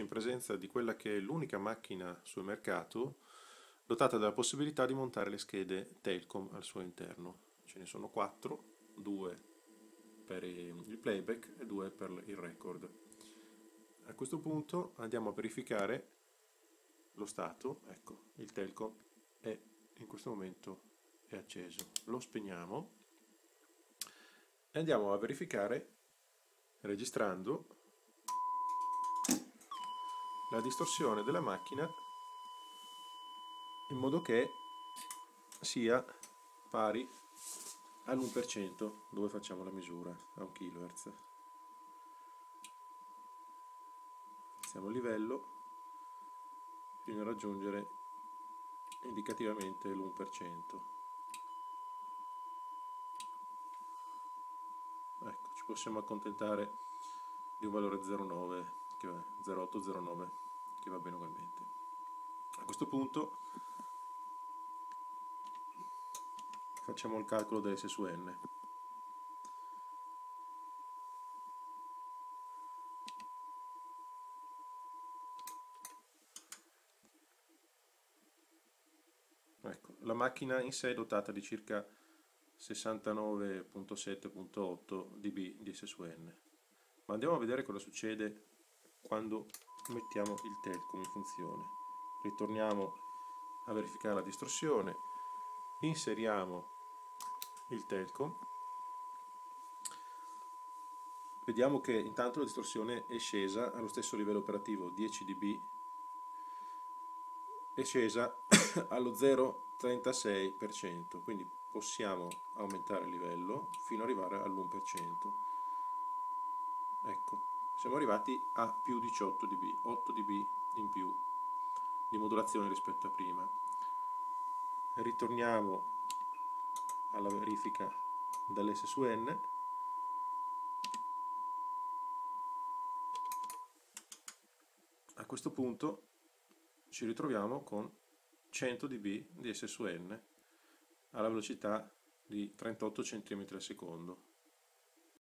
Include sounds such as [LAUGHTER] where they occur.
in presenza di quella che è l'unica macchina sul mercato dotata della possibilità di montare le schede Telcom al suo interno. Ce ne sono quattro, due per il playback e due per il record. A questo punto andiamo a verificare lo stato, ecco, il Telcom è in questo momento è acceso. Lo spegniamo e andiamo a verificare registrando la distorsione della macchina in modo che sia pari all'1% dove facciamo la misura a 1 kHz. Siamo a livello fino a raggiungere indicativamente l'1%. Ecco, ci possiamo accontentare di un valore 0,9 che 0,809 che va bene ugualmente. A questo punto facciamo il calcolo delle su n. Ecco, la macchina in sé è dotata di circa 69.7.8 dB di SSUN. Ma andiamo a vedere cosa succede quando mettiamo il telcom in funzione. Ritorniamo a verificare la distorsione inseriamo il telcom vediamo che intanto la distorsione è scesa allo stesso livello operativo 10 dB è scesa [COUGHS] allo 0,36% quindi possiamo aumentare il livello fino ad arrivare all'1% ecco siamo arrivati a più 18 dB, 8 dB in più di modulazione rispetto a prima. Ritorniamo alla verifica dell'S su N. A questo punto ci ritroviamo con 100 dB di S alla velocità di 38 cm al secondo.